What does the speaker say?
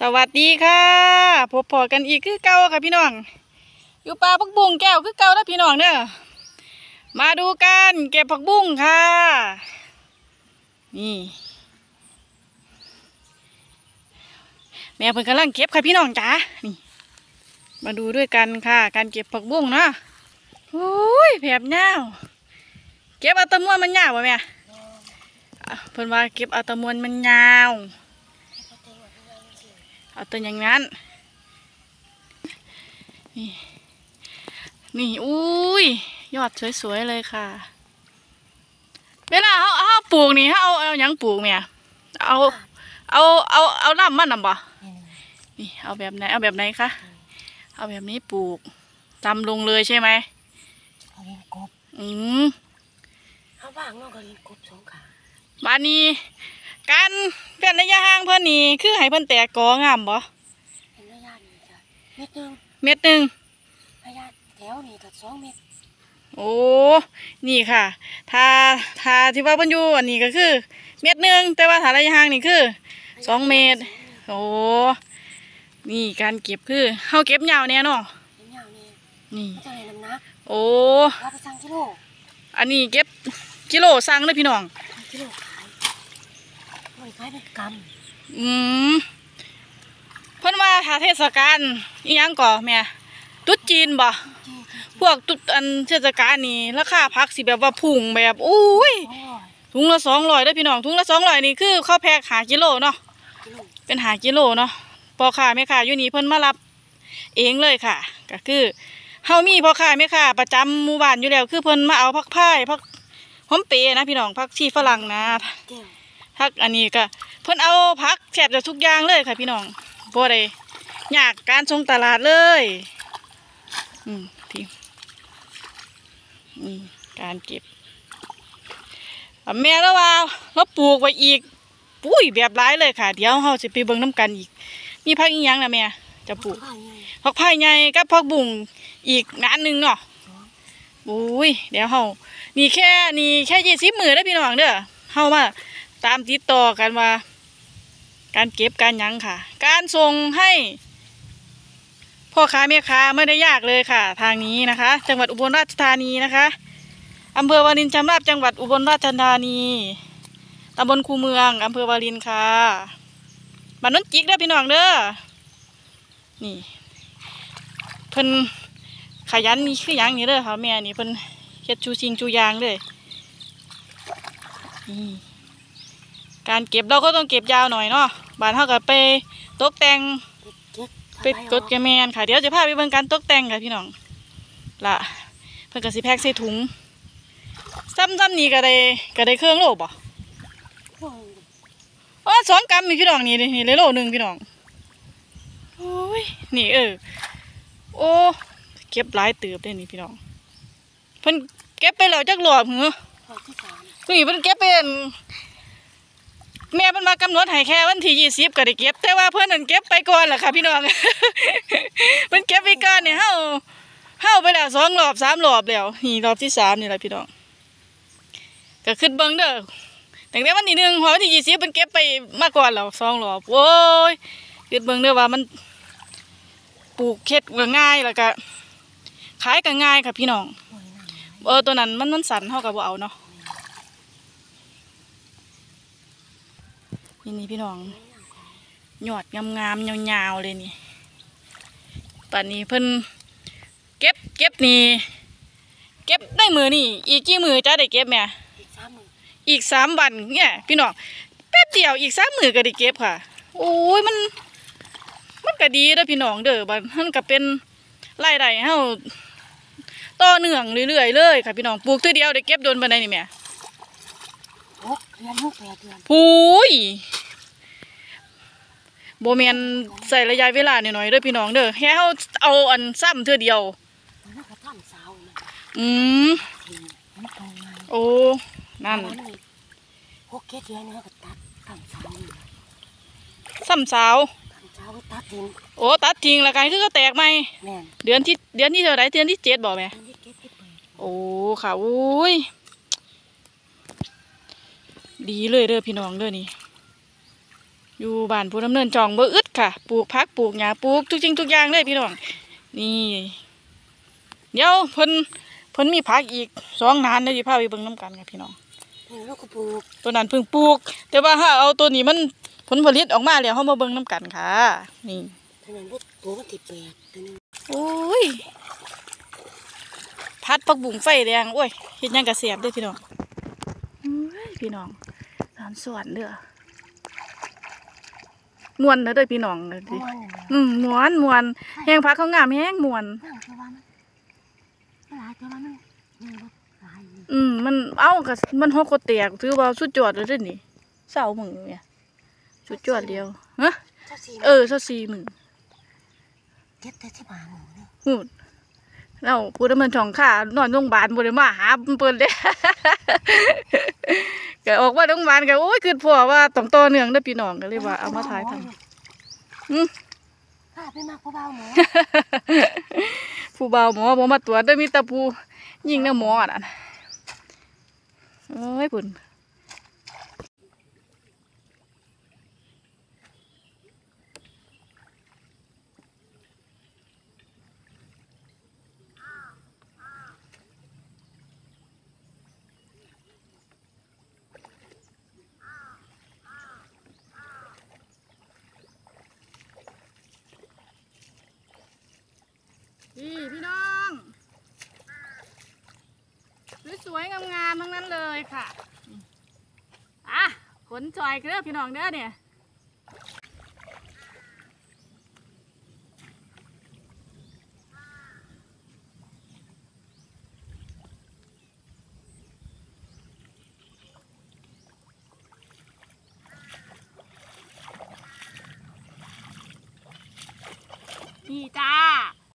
สวัสดีค่ะพบพอกันอีกคือเก่าค่ะพี่น้อง อยู่ป่าผักบุ้งแก้วคือเก่าแล้วพี่น้องเด้อมาดูกันเก็บผักบุ้งค่ะ นี่ แม่เพิ่นกำลังเก็บค่ะพี่น้องจ๋านี่ มาดูด้วยกันค่ะ การเก็บผักบุ้งเนาะโอ้ยแผบเงาวเก็บเอาตะมวนมันยาวบ่แม่เพิ่นว่าเก็บเอาตะมวนมันยาว เอาตัวอย่างนั้น นี่ นี่ อุ้ย ยอดสวยๆเลยค่ะเวลาเขาเขาปลูกนี่เขาเอาเอาหยังปลูกเนี่ย เอา เอา เอา เอาลำมันน่ะบ่นี่ เอาแบบไหน เอาแบบไหนคะ เอาแบบนี้ปลูกตำลงเลยใช่ไหมเอาเลี้ยงกบ อืมเอาว่างน้องก็เลี้ยงกบสองขาบานนี้ การเป็นระยะห่างเพิ่นนี่คือให้เพิ่นแตกกองามบ่เป็นระยะนี้จ้ะเม็ดหนึงเม็ดหนึ่งระยะแถวนี้ก็สองเม็ดโอ้นี่ค่ะถ้าถ้าที่ว่าเพิ่นอยู่อันนี้ก็คือ เม็ดหนึ่งแต่ว่าถ้าระยะห่างนี่คือสองเมตรโอ้นี่การเก็บคือเฮาเก็บยาวแน่เนาะเป็นยาวนี่นี่มันจะได้น้ำหนักโอ้เราไปสั่งกิโลอันนี้เก็บกิโลสั่งเลยพี่น้องสั่งกิโล ขายบริขายเป็นกอืมเพิ่นว่าถ้าเทศกาลอีหยังก่อแม่ตรุษจีนบ่ำเจ๊พวกตุดอันเทศกาลนี่ราคาผักสิแบบว่าพุ่งแบบอุ้ยสองร้อยถุงละสองร้อยได้อพี่น้องถุงละสองร้อยนี่คือข้าวแพกหากิโลเนาะกิโลเป็นหากิโลเนาะพ่อค้าแม่ค้าอยู่นี่เพิ่นมารับเองเลยค่ะ ก็คือเฮามีพ่อค้าแม่ค้าประจำหมู่บ้านอยู่แล้ว คือเพิ่นมาเอาผักพายผักหอมเปรย์นะพี่น้องผักชีฝรั่งนะ แก้วผักอันนี้ก็เพิ่นเอาผักแทบจะทุกอย่างเลยค่ะพี่น้องบ่ได้ยากการส่งตลาดเลย อืมพี่นี่การเก็บอะแม่แล้วว่าเราปลูกไว้อีกปุ้ยแบบร้ายเลยค่ะ เดี๋ยวเราจะไปเบิ่งน้ำกันอีก มีผักอีหยังนะแม่จะปลูกผ้าใหญ่ผักพายใหญ่กับผักบุ้งอีกงานหนึ่งเนาะอุ้ยเดี๋ยวเฮานี่แค่นี่แค่ยี่สิบมือได้อพี่น้องเด้อเฮามา ตามติดต่อกันว่า การเก็บการยังค่ะ การส่งให้พ่อค้าแม่ค้าไม่ได้ยากเลยค่ะ ทางนี้นะคะ จังหวัดอุบลราชธานีนะคะอำเภอวารินชำราบจังหวัดอุบลราชธานีตำบลคูเมืองอำเภอวารินค่ะบ้านนนจิกเด้อพี่น้องเด้อนี่เพิ่นขยันนี่คือหยังนี่เด้อค่ะแม่นี่เพิ่นเฮ็ดชูชิงชูยางเลยนี่ การเก็บเราก็ต้องเก็บยาวหน่อยเนาะบ้านเฮาก็ไปตกแต่งเก็บไปกดแกะแมนค่ะ เดี๋ยวจะพาไปเบิ่งการตกแต่งค่ะพี่น้องละเพิ่นก็สิแพ็คใส่ถุงซ้ำๆนี่ก็ได้ก็ได้เครื่องโลบ่โอ้ยอ๋อสองกรัมนี่พี่น้องนี่เด้นี่เลยโลหนึงพี่น้องโอ้ยนี่เออโอ้เก็บหลายเติบเด้นี่พี่น้องเพิ่นเก็บไปแล้วจักรอบเหรอรอบที่สามนี่เพิ่นเก็บเป็น แม่เพิ่นมากำหนดให้แค่วันที่ยี่สิบก็ได้เก็บ แต่ว่าเพิ่นนั่นเก็บไปก่อนแหละค่ะพี่น้อง เพิ่นเก็บไปก่อนเนี่ยเฮาเฮาไปแล้วสองรอบสามรอบแล้วนี่รอบที่สามนี่แหละพี่น้องก็ขึ้นเบิ่งเด้อตั้งแต่วันที่หนึ่งพอวันที่ยี่สิบเพิ่นเก็บไปมาก่อนแล้วสองรอบโอ้ยขึ้นเบิ่งเด้อว่ามันปลูกเค็ดก็ง่ายแล้วก็ขายก็ง่ายค่ะพี่น้องเออตัวนั้นมันมันสันเท่ากับบ่เอาเนาะ นี่นี่พี่น้องหยอดงามๆยาวๆเลยนี่ป่านนี้เพิ่นเก็บเก็บนี่เก็บได้มือนี่ อีกกี่มือจะได้เก็บแม่อีกสามหมื่นอีกสามวันเนี่ยพี่น้องแป๊บเดียวอีกสามมือก็ได้เก็บค่ะ โอ้ยมัน มันก็ดีเด้อพี่น้องเด้อบัดมันก็เป็นรายได้ให้เฮาต่อเนื่องเรื่อยๆเลยค่ะพี่น้องปลูกทีเดียวได้เก็บโดนปานใดนี่แม่หกเดือนหกแปดเดือนพูยโบแมนใส่ระยะเวลาหน่อยๆเด้อพี่น้องเด้อแค่เฮาเอาอันซ้ำเทื่อเดียวมันก็ทำสาวนะอืมทีมันโตมาโอ้นั่นหกเจ็ดเดือนเขาก็ตัดทำสาวนี่ซ้ำสาวทำสาวก็ตัดทิ้งโอ้ตัดทิ้งและกันคือก็แตกใหม่แม่นเดือนที่เดือนที่เท่าไหรเดือนที่เจ็ดบอกแม่อันนี้เก็บที่เปิดโอ้ค่ะอุ้ยดีเลยเด้อพี่น้องเด้อนี่ อยู่บ้านผู้ดำเนินจองบ่อึดค่ะ ปลูกพักปลูกหญ้าปลูกทุกจริงทุกอย่างเลยพี่น้อง นี่ เดี๋ยวเพิ่นเพิ่นมีผักอีกสองนานเดี๋ยวสิพาไปเบิ่งน้ำกันค่ะพี่น้องนี่ลูกก็ปลูก ตัวนั้นเพิ่งปลูก แต่ว่าถ้าเอาตัวนี้มันผลผลิตออกมาแล้วเฮามาเบิ่งน้ำกันค่ะ นี่เท่านั้นลูกปลูกมันติดแปลกตัวนึงโอ้ยพัดผักบุ้งไฟแดงโอ้ยเฮ็ดหยังกะเสียบเด้อพี่น้องเอ้ยพี่น้องร้านสวนเด้อ มวนเด้อเด้อพี่น้องเด้อดิม่วนนี่แหละอืมมวนมวนแห้งพักเขางามแห้งมวน นั่งแต่ว่ามันมันหลายแต่ว่ามันยังบ่หลายอยู่อืมมันเอ้าก็มันฮอกก็แตกถือว่าสุดยอดเลยเด้อนี่เศร้ามือเนี่ยสุดยอดเดียวฮะเจ้าสีเออเศร้าสี่มือเก็บแต่ที่บาหมูนี่หูด เราพูดมันช่องข่านอนโรงพยาบาลบ่ได้มาหาเปิ้นเด้ก็ออกมาโรงพยาบาลก็โอ้ยคือพ่อว่าต้องต่อเนื่องเด้อพี่น้องก็เลยว่าเอามาถ่ายทำอืมข้าไปมากผู้เบาหมูผู้บ่าวหมอบ่มาตรวจเด้อมีแต่ผู้ยิงเด้อหมอนั่นเอ้ยพุ่นนี่พี่น้อง สวยๆงามๆทั้งนั้นเลยค่ะอะขนจอยกันเด้อพี่น้องเด้อเนี่ยนี่จ้า